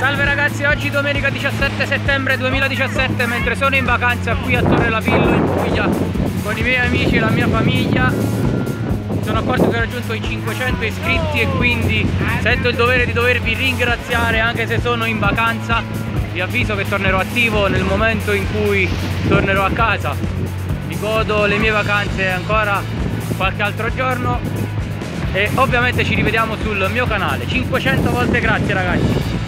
Salve ragazzi, oggi domenica 17 settembre 2017 mentre sono in vacanza qui a Torre Lavillo in Puglia con i miei amici e la mia famiglia. Sono accorto che ho raggiunto i 500 iscritti e quindi sento il dovere di dovervi ringraziare anche se sono in vacanza. Vi avviso che tornerò attivo nel momento in cui tornerò a casa. Mi godo le mie vacanze ancora qualche altro giorno. E ovviamente ci rivediamo sul mio canale. 500 volte grazie ragazzi.